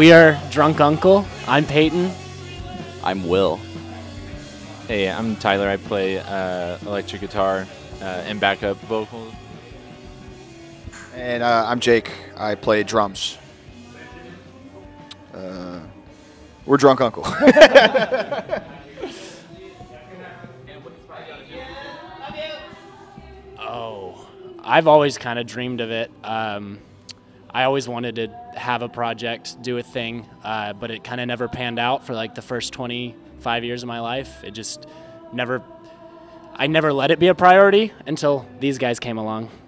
We are Drunk Uncle. I'm Peyton. I'm Will. Hey, I'm Tyler. I play uh, electric guitar uh, and backup vocals. And uh, I'm Jake. I play drums. Uh, we're Drunk Uncle. Oh, I've always kind of dreamed of it. Um, I always wanted to have a project, do a thing, uh, but it kind of never panned out for like the first 25 years of my life. It just never, I never let it be a priority until these guys came along.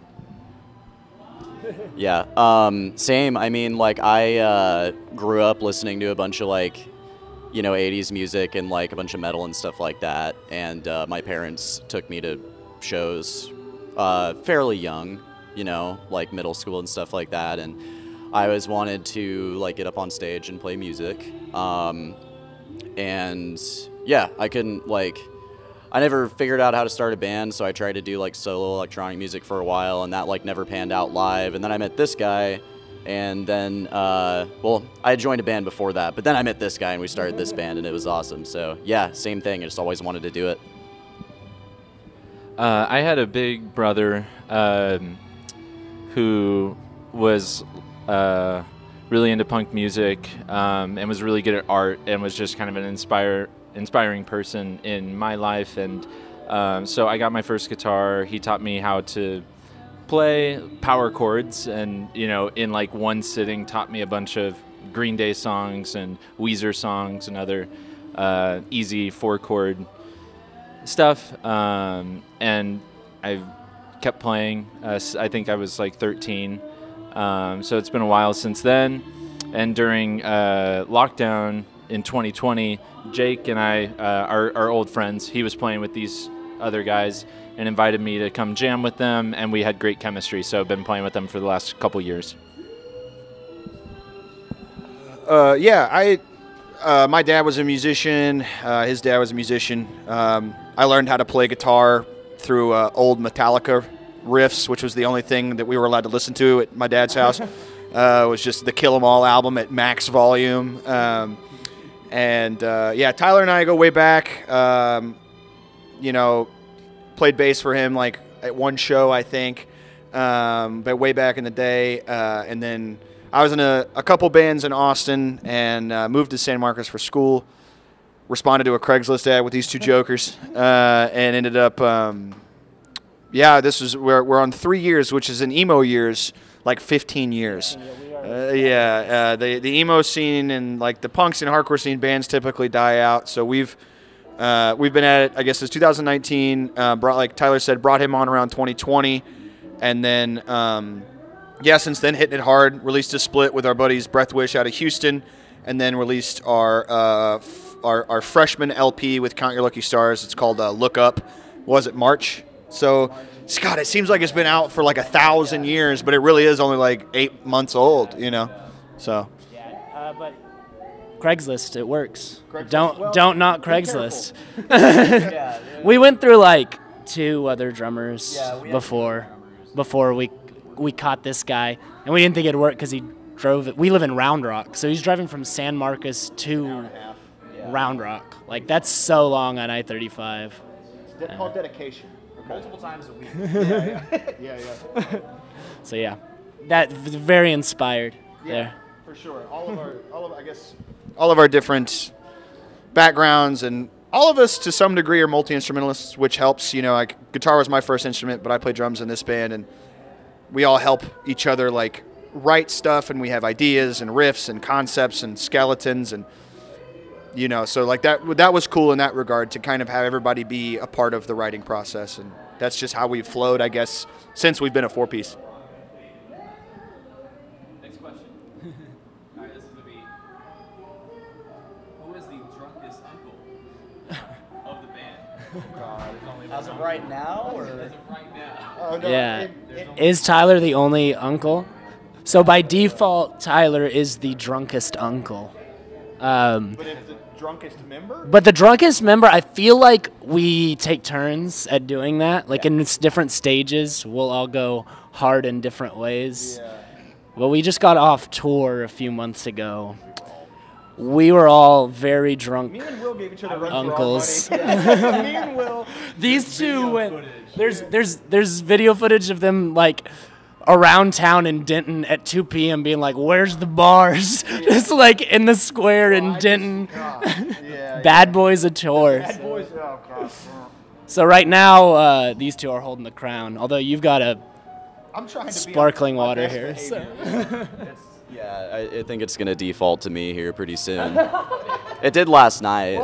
Yeah. Um, same. I mean, like I uh, grew up listening to a bunch of like, you know, 80s music and like a bunch of metal and stuff like that. And uh, my parents took me to shows uh, fairly young, you know, like middle school and stuff like that. And I always wanted to like get up on stage and play music. Um, and yeah, I couldn't like. I never figured out how to start a band, so I tried to do like solo electronic music for a while, and that like never panned out live. And then I met this guy, and then uh, well, I joined a band before that, but then I met this guy, and we started this band, and it was awesome. So yeah, same thing. I just always wanted to do it. Uh, I had a big brother um, who was uh, really into punk music um, and was really good at art and was just kind of an inspire, inspiring person in my life. And um, so I got my first guitar. He taught me how to play power chords and, you know, in like one sitting, taught me a bunch of Green Day songs and Weezer songs and other uh, easy four chord stuff, um, and I kept playing. Uh, I think I was like 13, um, so it's been a while since then. And during uh, lockdown in 2020, Jake and I uh, are, are old friends. He was playing with these other guys and invited me to come jam with them, and we had great chemistry. So I've been playing with them for the last couple years. uh, yeah, I. Uh, my dad was a musician. Uh, his dad was a musician. Um, I learned how to play guitar through uh, old Metallica riffs, which was the only thing that we were allowed to listen to at my dad's house. uh, was just the Kill 'Em All album at max volume. Um, and uh, yeah, Tyler and I go way back. Um, you know, played bass for him like at one show, I think, um, but way back in the day. Uh, and then I was in a, a couple bands in Austin and uh, moved to San Marcos for school. Responded to a Craigslist ad with these two jokers uh, and ended up, um, yeah, this was, we're, we're on three years, which is in emo years, like 15 years. Uh, yeah, uh, the the emo scene and like the punks and hardcore scene bands typically die out. So we've uh, we've been at it, I guess, since 2019. Uh, brought like Tyler said, brought him on around 2020, and then um, yeah, since then hitting it hard. Released a split with our buddies Breath Wish out of Houston, and then released our uh, our, our freshman LP with Count Your Lucky Stars. It's called uh, Look Up. Was it March? So. Scott, it seems like it's been out for like a thousand years, but it really is only like eight months old, you know. So Yeah, uh, but Craigslist, it works. Craigslist, don't well, don't knock be Craigslist. we went through like two other drummers Yeah, we had two before drummers. before we we caught this guy, and we didn't think it'd work because he drove it. We live in Round Rock, so he's driving from San Marcos to Round Rock. Like that's so long on I-35. it's uh, called dedication. Multiple times a week. Yeah, yeah, yeah. So yeah, that v- very inspired there. for sure. All of our, all of, I guess, all of our different backgrounds and all of us to some degree are multi instrumentalists, which helps. You know, like guitar was my first instrument, but I play drums in this band, and we all help each other like write stuff, and we have ideas and riffs and concepts and skeletons and. You know, so like that that was cool in that regard to kind of have everybody be a part of the writing process, and that's just how we've flowed, I guess, since we've been a four piece. Next question. All right, this is gonna be. Who is the drunkest uncle of the band? As of right now, or As of right now. Oh, no, Yeah. Is Tyler the only uncle? So by default, Tyler is the drunkest uncle. Um, But it's the drunkest member? but the drunkest member, I feel like we take turns at doing that. Like in its different stages, we'll all go hard in different ways. Well, we just got off tour a few months ago. We were all very drunk. and Will gave each other Uncles. Me and Will. These two went. There's there's there's video footage of them like around town in Denton at 2 p.m. being like, "Where's the bars?" Just like in the square in Denton. Yeah. Bad boys of tours. boys. Oh god. So right now, uh, these two are holding the crown. Although you've got a I'm trying to sparkling be on water here. So. Yeah, I, I think it's gonna default to me here pretty soon. it did last night.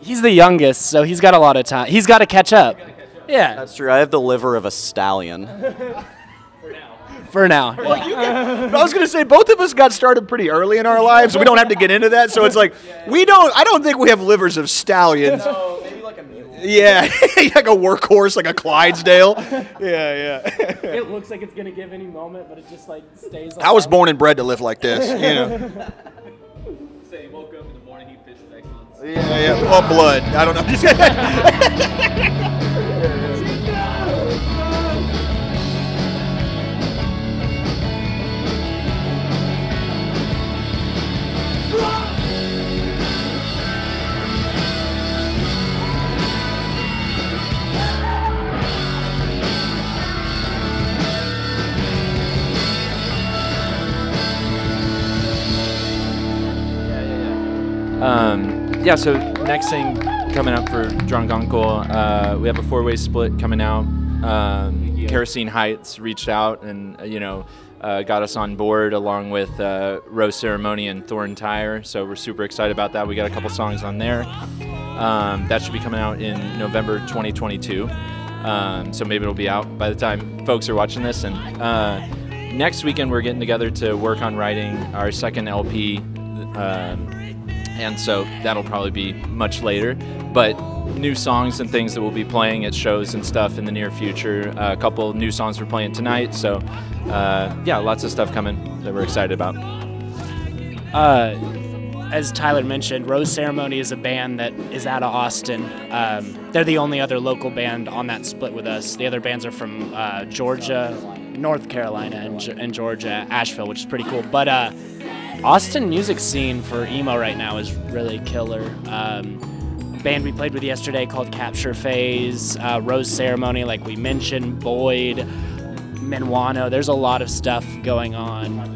He's the youngest, so he's got a lot of time. He's got to catch up. Yeah, That's true. I have the liver of a stallion. For now. I was gonna say both of us got started pretty early in our lives. So we don't have to get into that. So it's like we don't. I don't think we have livers of stallions. maybe like a mule. Yeah, like a workhorse, like a Clydesdale. Yeah, yeah. It looks like it's gonna give any moment, but it just like stays. I was born and bred to live like this. You know. Say, woke up in the morning, he pitched with excellence. Yeah, yeah. Well, blood. I don't know. Um, yeah, so next thing coming up for Drunk Uncle, uh, we have a four-way split coming out. Um, Kerosene Heights reached out and uh, you know uh, got us on board along with uh, Rose Ceremony and Thorn Tire. So we're super excited about that. We got a couple songs on there. Um, that should be coming out in November 2022. Um, so maybe it'll be out by the time folks are watching this. And uh, next weekend we're getting together to work on writing our second LP. Um, and so that'll probably be much later. But new songs and things that we'll be playing at shows and stuff in the near future. Uh, a couple new songs we're playing tonight. So uh, yeah, lots of stuff coming that we're excited about. Uh, as Tyler mentioned, Rose Ceremony is a band that is out of Austin. Um, they're the only other local band on that split with us. The other bands are from uh, Georgia, North Carolina, and, and Georgia, Asheville, which is pretty cool. But uh, Austin music scene for emo right now is really killer. Um, band we played with yesterday called Capture Phase, uh, Rose Ceremony, like we mentioned, Boyd, Menwano. There's a lot of stuff going on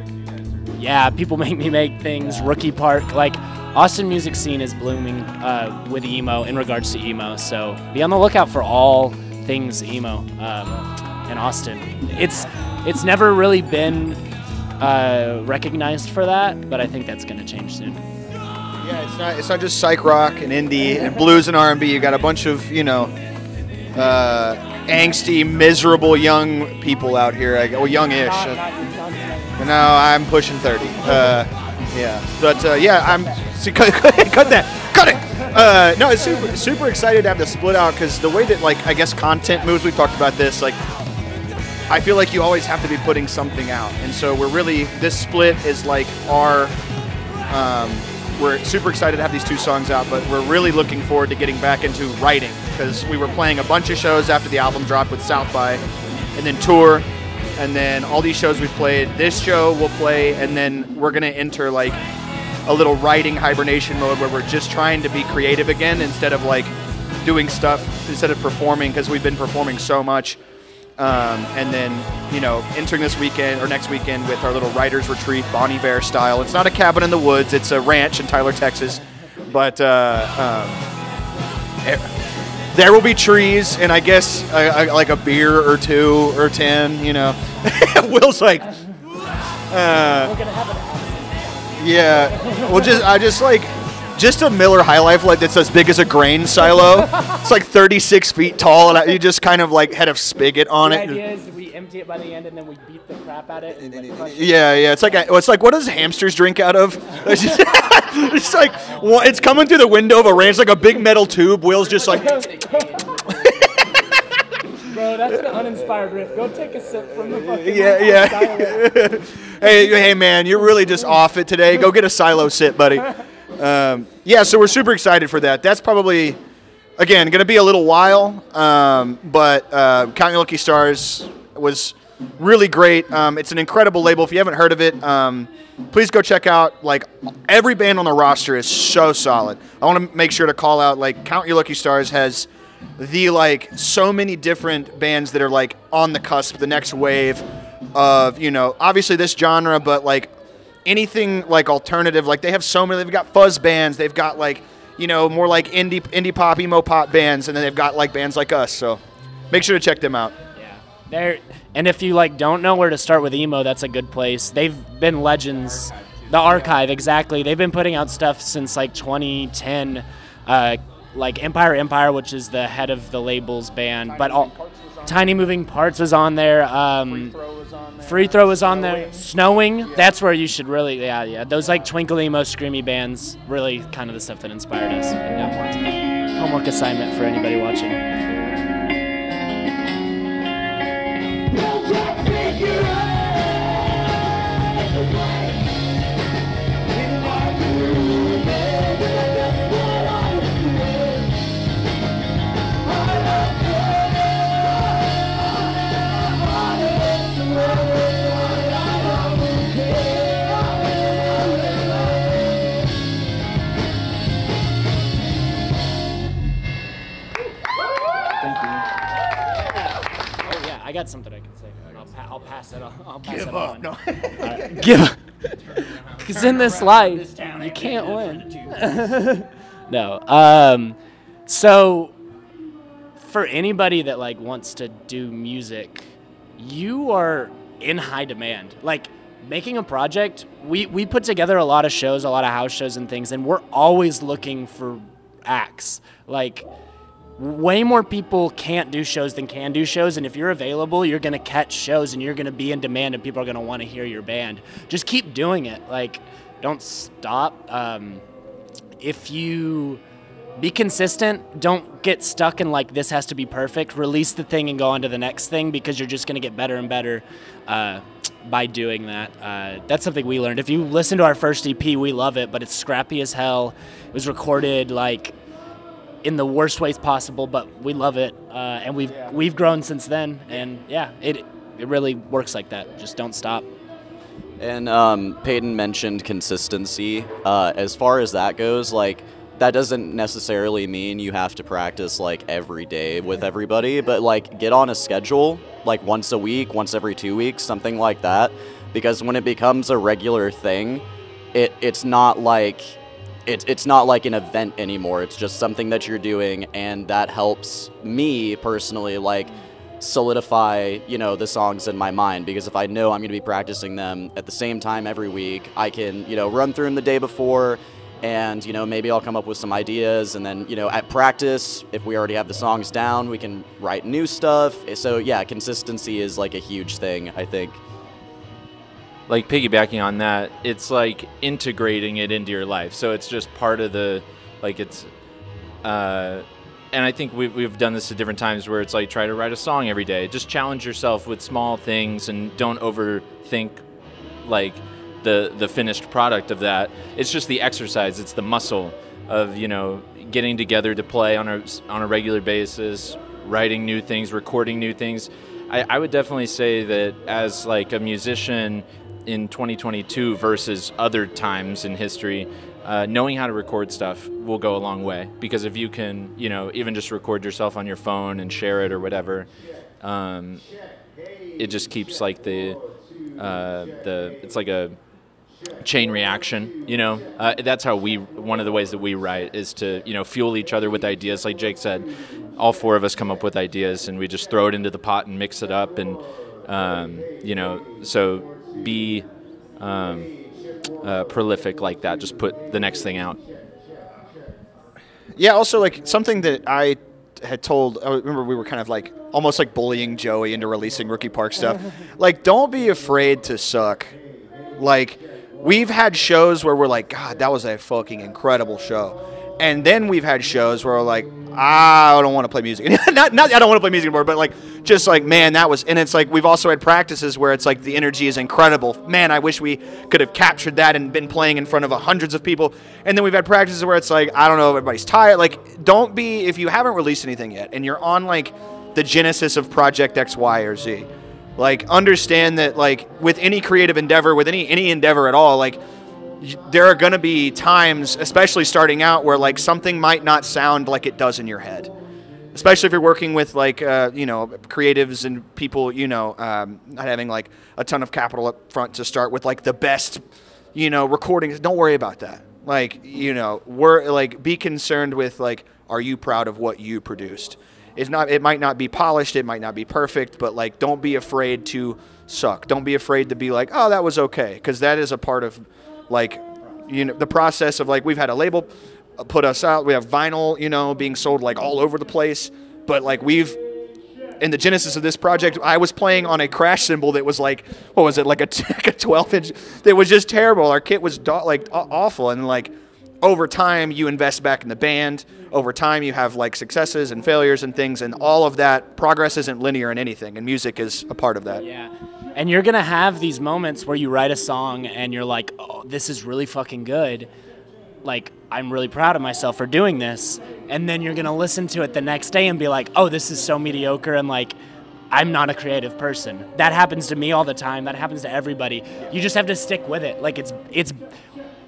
yeah, people make me make things. Rookie Park, like Austin music scene is blooming uh, with emo in regards to emo. So be on the lookout for all things emo um, in Austin. It's it's never really been uh, recognized for that, but I think that's going to change soon. Yeah, it's not. It's not just psych rock and indie and blues and R and B. You got a bunch of you know, uh, angsty, miserable young people out here. I, well, youngish. No, I'm pushing 30. Uh, yeah, but uh, yeah, I'm. See, cut, cut that. Cut it. Uh, no, it's super, super excited to have the split out because the way that like I guess content moves. We've talked about this. Like, I feel like you always have to be putting something out, and so we're really this split is like our. Um, we're super excited to have these two songs out, but we're really looking forward to getting back into writing because we were playing a bunch of shows after the album dropped with South by, and then tour, and then all these shows we've played. This show we'll play, and then we're gonna enter like a little writing hibernation mode where we're just trying to be creative again instead of like doing stuff instead of performing because we've been performing so much. Um, and then, you know, entering this weekend or next weekend with our little writers retreat, Bon Iver style. It's not a cabin in the woods; it's a ranch in Tyler, Texas. But uh, um, eh, there will be trees, and I guess uh, uh, like a beer or two or ten. You know, Will's like, uh, yeah. Well, just I just like just a Miller High Life like that's as big as a grain silo. it's like 36 feet tall, and I, you just kind of like had a spigot on The it. idea is we empty it by the end and then we beat the crap out of it. Like. Yeah, yeah. It's like a, it's like what does hamsters drink out of? It's, like it's coming through the window of a ranch like a big metal tube. Will's just like Bro, that's the uninspired riff. Go take a sip from the fucking. yeah, yeah. hey, hey, man, you're really just off it today. Go get a silo sit, buddy. Um, yeah, so we're super excited for that. That's probably, again, going to be a little while. Um, but uh, Count Your Lucky Stars was really great. Um, it's an incredible label. If you haven't heard of it, um, please go check out. Like every band on the roster is so solid. I want to make sure to call out like Count Your Lucky Stars has the like so many different bands that are like on the cusp, the next wave of you know obviously this genre, but like anything like alternative. Like they have so many. They've got fuzz bands. They've got like you know more like indie indie pop emo pop bands, and then they've got like bands like us. So make sure to check them out. Yeah. There and if you like don't know where to start with emo, that's a good place. They've been legends. The archive, exactly. They've been putting out stuff since like 2010. Uh, like Empire Empire, which is the head of the label's band, but all Tiny Moving Parts was on there. Um, Free Throw is on there. Snowing. That's where you should really, yeah, yeah. Those like twinkly, emo screamy bands, really kind of the stuff that inspired us. Yeah. Homework assignment for anybody watching. Pass it. on. I'll pass it on. No. Alright, Give up. Because in this life, you can't win. no. Um, so, for anybody that like wants to do music, you are in high demand. Like making a project, we we put together a lot of shows, a lot of house shows and things, and we're always looking for acts. Like way more people can't do shows than can do shows and if you're available you're going to catch shows and you're going to be in demand and people are going to want to hear your band. Just keep doing it like don't stop um, if you be consistent don't get stuck in like this has to be perfect release the thing and go on to the next thing because you're just going to get better and better uh, by doing that uh, that's something we learned. If you listen to our first ep we love it but it's scrappy as hell. It was recorded like in the worst ways possible, but we love it, uh, and we've we've grown since then, and yeah, it it really works like that. Just don't stop. And um, Peyton mentioned consistency. Uh, as far as that goes, like that doesn't necessarily mean you have to practice like every day with everybody, but like get on a schedule, like once a week, once every two weeks, something like that. Because when it becomes a regular thing, it it's not like it's it's not like an event anymore. It's just something that you're doing, and that helps me personally, like solidify you know the songs in my mind because if I know I'm going to be practicing them at the same time every week, I can you know run through them the day before, and you know maybe I'll come up with some ideas, and then you know at practice, if we already have the songs down, we can write new stuff. So yeah, consistency is like a huge thing. I think. Like piggybacking on that, it's like integrating it into your life. So it's just part of the, like it's, uh, and I think we've, we've done this at different times where it's like try to write a song every day. Just challenge yourself with small things and don't overthink like the the finished product of that. It's just the exercise. It's the muscle of you know getting together to play on a on a regular basis, writing new things, recording new things. I, I would definitely say that as like a musician in 2022 versus other times in history, uh, knowing how to record stuff will go a long way. Because if you can, you know, even just record yourself on your phone and share it or whatever, um, it just keeps like the uh, the it's like a chain reaction you know uh, that's how we one of the ways that we write is to you know fuel each other with ideas like jake said all four of us come up with ideas and we just throw it into the pot and mix it up and um, you know so be um, uh, prolific like that just put the next thing out Yeah, also like something that I had told. I remember we were kind of like almost like bullying Joey into releasing Rookie Park stuff. like, don't be afraid to suck. Like, we've had shows where we're like, God, that was a fucking incredible show, and then we've had shows where we're like, ah, I don't want to play music. not, not I don't want to play music anymore, but like just like man, that was. And it's like we've also had practices where it's like the energy is incredible. Man, I wish we could have captured that and been playing in front of hundreds of people. And then we've had practices where it's like I don't know, everybody's tired. Like, don't be if you haven't released anything yet and you're on like the genesis of Project X, Y, or Z. Like understand that like with any creative endeavor, with any any endeavor at all, like there are going to be times, especially starting out, where like something might not sound like it does in your head. Especially if you're working with like uh, you know creatives and people you know um, not having like a ton of capital up front to start with like the best you know recordings. Don't worry about that. Like you know we're like be concerned with like are you proud of what you produced? It's not. It might not be polished. It might not be perfect. But like, don't be afraid to suck. Don't be afraid to be like, oh, that was okay, because that is a part of like you know the process of like we've had a label put us out. We have vinyl, you know, being sold like all over the place. But like we've in the genesis of this project, I was playing on a crash cymbal that was like, what was it, like a, like a 12 inch? That was just terrible. Our kit was like awful, and like over time, you invest back in the band. Over time, you have like successes and failures and things, and all of that progress isn't linear in anything, and music is a part of that. Yeah. And you're going to have these moments where you write a song and you're like, oh, this is really fucking good. Like, I'm really proud of myself for doing this. And then you're going to listen to it the next day and be like, oh, this is so mediocre. And like, I'm not a creative person. That happens to me all the time. That happens to everybody. You just have to stick with it. Like, it's, it's,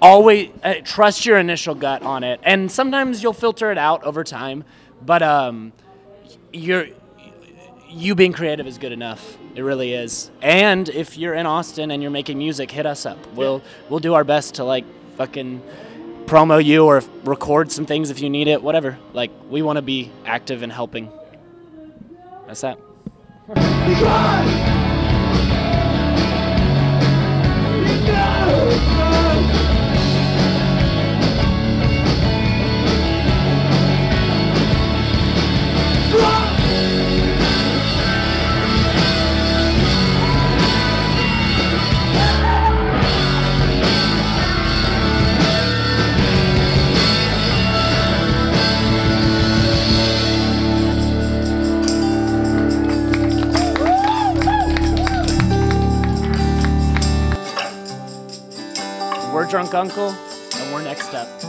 always uh, trust your initial gut on it and sometimes you'll filter it out over time but um you're you being creative is good enough it really is and if you're in austin and you're making music hit us up we'll we'll do our best to like fucking promo you or record some things if you need it whatever. Like we want to be active and helping. That's that drunk uncle. And we're next up